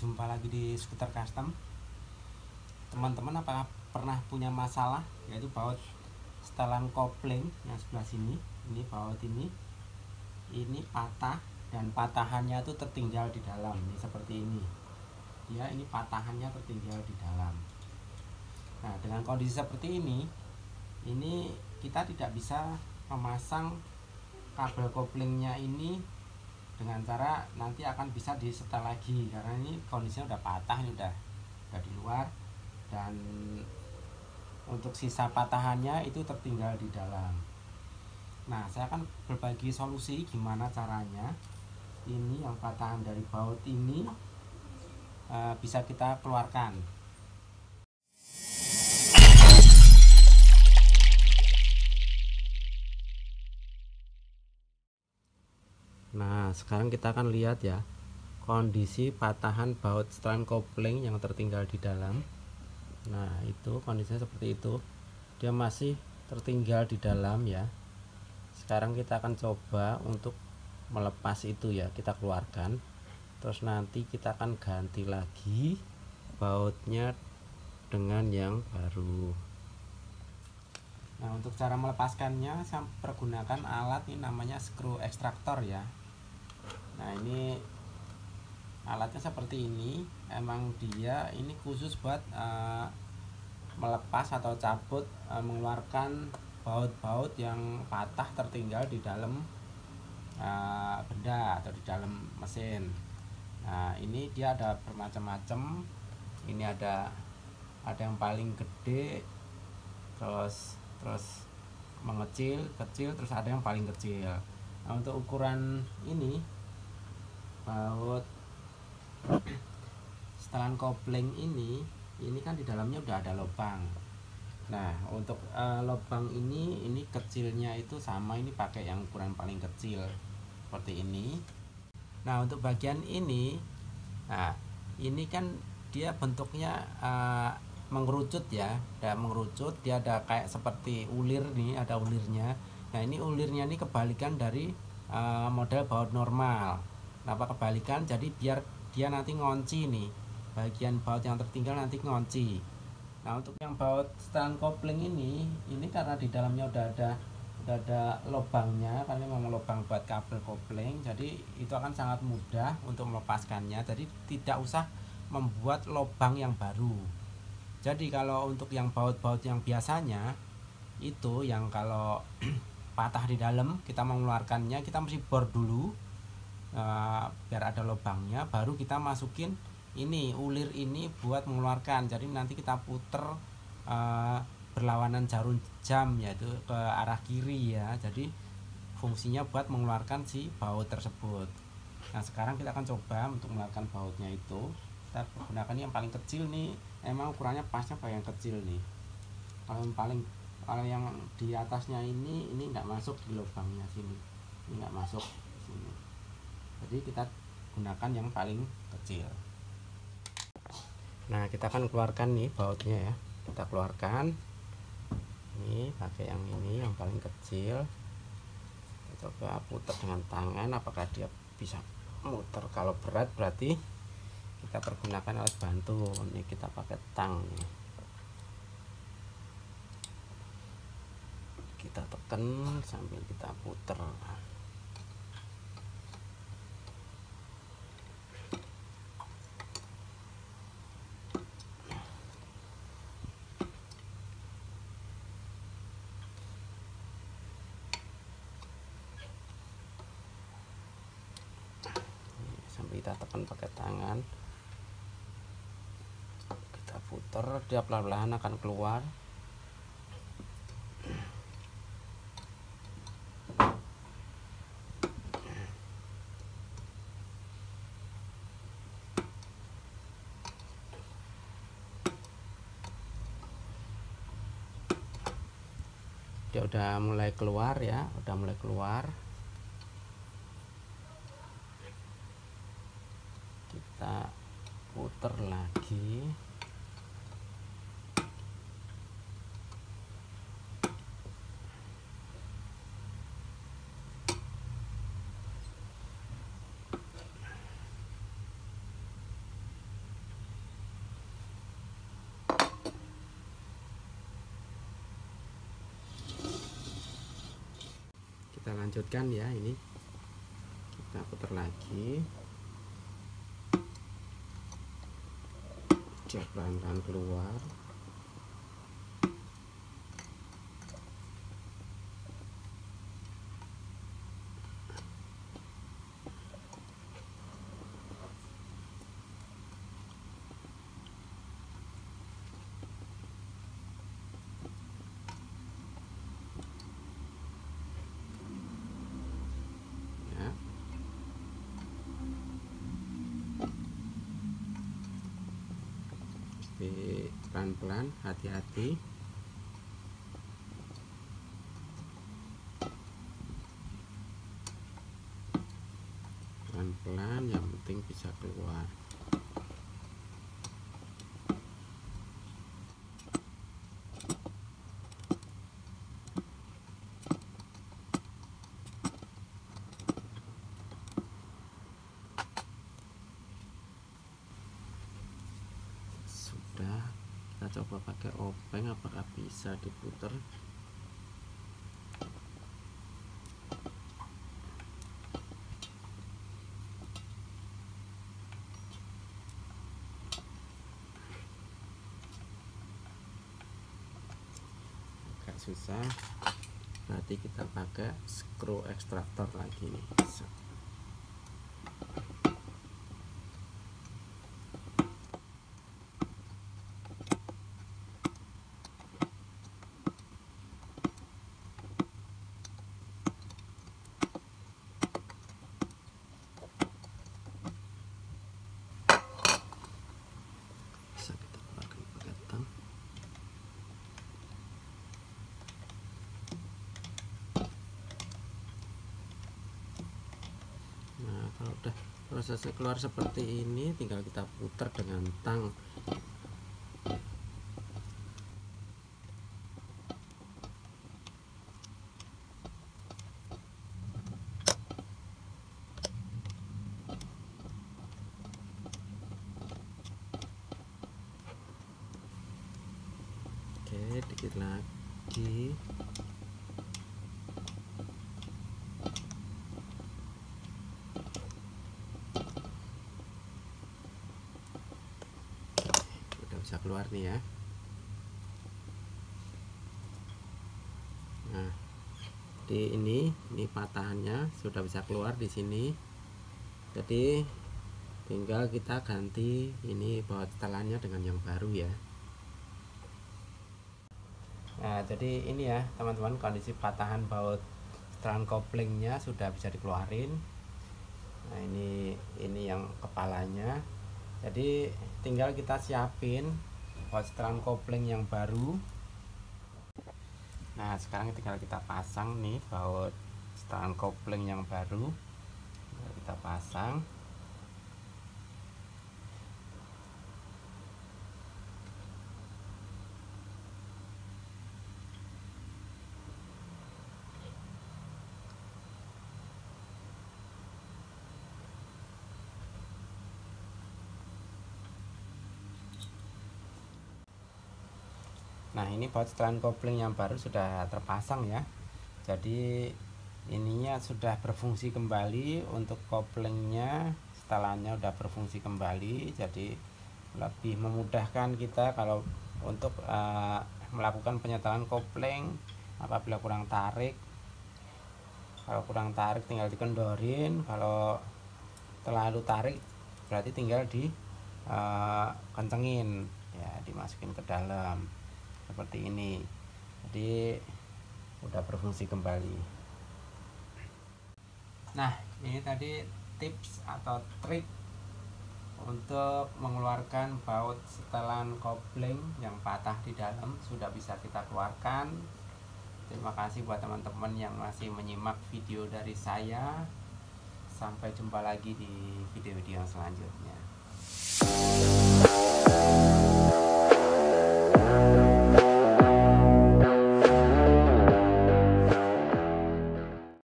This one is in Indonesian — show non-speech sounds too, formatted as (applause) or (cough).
jumpa lagi di skuter custom. Teman-teman apakah pernah punya masalah? Yaitu baut setelan kopling yang sebelah sini ini baut ini. Ini patah dan patahannya itu tertinggal di dalam ini seperti ini. Dia ini patahannya tertinggal di dalam. Nah dengan kondisi seperti ini ini kita tidak bisa memasang kabel koplingnya ini dengan cara nanti akan bisa disetel lagi karena ini kondisinya udah patah ini udah udah di luar dan untuk sisa patahannya itu tertinggal di dalam. Nah saya akan berbagi solusi gimana caranya ini yang patahan dari baut ini uh, bisa kita keluarkan Nah, sekarang kita akan lihat ya kondisi patahan baut strand kopling yang tertinggal di dalam. Nah, itu kondisinya seperti itu. Dia masih tertinggal di dalam ya. Sekarang kita akan coba untuk melepas itu ya, kita keluarkan. Terus nanti kita akan ganti lagi bautnya dengan yang baru. Nah, untuk cara melepaskannya saya pergunakan alat ini namanya screw extractor ya nah ini alatnya seperti ini. Emang dia ini khusus buat uh, melepas atau cabut uh, mengeluarkan baut-baut yang patah tertinggal di dalam uh, benda atau di dalam mesin. Nah ini dia ada bermacam-macam. Ini ada ada yang paling gede terus terus mengecil kecil terus ada yang paling kecil. Nah untuk ukuran ini baut (clears throat) setelan kopling ini ini kan di dalamnya udah ada lubang. Nah untuk uh, lubang ini ini kecilnya itu sama ini pakai yang ukuran paling kecil seperti ini. Nah untuk bagian ini nah ini kan dia bentuknya uh, mengerucut ya dan mengerucut. Dia ada kayak seperti ulir nih ada ulirnya. Nah ini ulirnya ini kebalikan dari uh, model baut normal kenapa kebalikan jadi biar dia nanti ngunci nih. Bagian baut yang tertinggal nanti ngunci nah untuk yang baut stand kopling ini ini karena di dalamnya udah ada udah ada lubangnya karena memang lubang buat kabel kopling jadi itu akan sangat mudah untuk melepaskannya. Jadi tidak usah membuat lubang yang baru. Jadi kalau untuk yang baut-baut yang biasanya itu yang kalau (clears throat) patah di dalam kita mengeluarkannya kita mesti bor dulu uh, biar ada lubangnya baru kita masukin ini ulir ini buat mengeluarkan. Jadi nanti kita puter uh, berlawanan jarum jam yaitu ke arah kiri ya. Jadi fungsinya buat mengeluarkan si baut tersebut. Nah sekarang kita akan coba untuk mengeluarkan bautnya itu. Kita gunakan yang paling kecil nih. Emang ukurannya pasnya kayak yang kecil nih. Kalau yang paling kalau yang di atasnya ini ini nggak masuk di lubangnya sini. Ini nggak masuk sini jadi kita gunakan yang paling kecil. Nah kita akan keluarkan nih bautnya ya. Kita keluarkan. Ini pakai yang ini yang paling kecil. Kita coba putar dengan tangan apakah dia bisa muter. Kalau berat berarti kita pergunakan alat bantu. Ini kita pakai tang kita tekan sambil kita putar kita tekan pakai tangan. Kita putar dia pelan-pelan akan keluar. Dia udah mulai keluar ya udah mulai keluar kita putar lagi. Kita lanjutkan ya ini. Kita putar lagi. Dia pelan-pelan keluar jadi pelan-pelan hati-hati. Pelan-pelan yang penting bisa keluar kita coba pakai openg apakah bisa diputar agak susah. Berarti kita pakai screw extractor lagi nih kalau udah prosesnya keluar seperti ini tinggal kita putar dengan tang. Oke dikit lagi bisa keluar nih ya. Nah di ini ini patahannya sudah bisa keluar di sini. Jadi tinggal kita ganti ini baut setelannya dengan yang baru ya. Nah jadi ini ya teman-teman kondisi patahan baut setelan koplingnya sudah bisa dikeluarin. Nah ini ini yang kepalanya jadi tinggal kita siapin setelan kopling yang baru. Nah sekarang tinggal kita pasang nih baut setelan kopling yang baru kita pasang nah ini baut setelan kopling yang baru sudah terpasang ya. Jadi ininya sudah berfungsi kembali untuk koplingnya. Setelannya sudah berfungsi kembali. Jadi lebih memudahkan kita kalau untuk uh, melakukan penyetelan kopling apabila kurang tarik. Kalau kurang tarik tinggal dikendorin. Kalau terlalu tarik berarti tinggal di uh, kencengin. Ya dimasukin ke dalam seperti ini. Jadi udah berfungsi kembali. Nah ini tadi tips atau trik untuk mengeluarkan baut setelan kopling yang patah di dalam sudah bisa kita keluarkan. Terima kasih buat teman-teman yang masih menyimak video dari saya. Sampai jumpa lagi di video-video selanjutnya